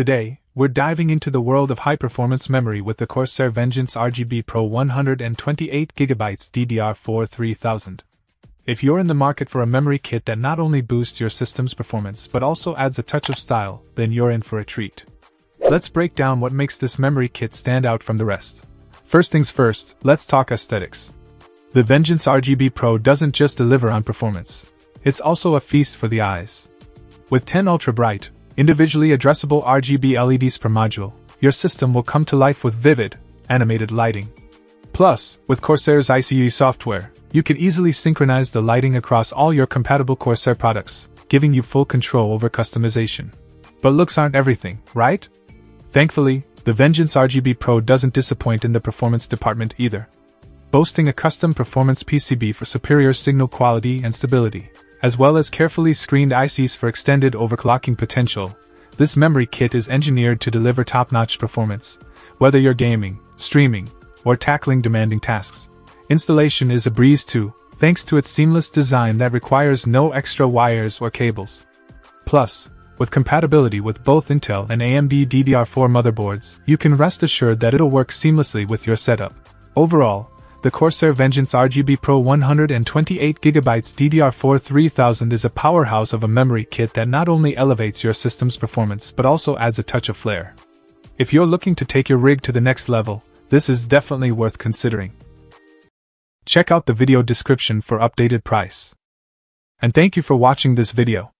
Today, we're diving into the world of high performance memory with the Corsair Vengeance RGB Pro 128GB DDR4 3000. If you're in the market for a memory kit that not only boosts your system's performance but also adds a touch of style, then you're in for a treat. Let's break down what makes this memory kit stand out from the rest. First things first, let's talk aesthetics. The Vengeance RGB Pro doesn't just deliver on performance, it's also a feast for the eyes. With 10 ultra bright, individually addressable RGB LEDs per module, your system will come to life with vivid, animated lighting. Plus, with Corsair's iCUE software, you can easily synchronize the lighting across all your compatible Corsair products, giving you full control over customization. But looks aren't everything, right? Thankfully, the Vengeance RGB Pro doesn't disappoint in the performance department either. Boasting a custom performance PCB for superior signal quality and stability, as well as carefully screened ICs for extended overclocking potential, this memory kit is engineered to deliver top notch performance, whether you're gaming, streaming, or tackling demanding tasks. Installation is a breeze too, thanks to its seamless design that requires no extra wires or cables. Plus, with compatibility with both Intel and AMD DDR4 motherboards, you can rest assured that it'll work seamlessly with your setup. Overall, the Corsair Vengeance RGB Pro 128GB DDR4 3000 is a powerhouse of a memory kit that not only elevates your system's performance but also adds a touch of flair. If you're looking to take your rig to the next level, this is definitely worth considering. Check out the video description for updated price. And thank you for watching this video.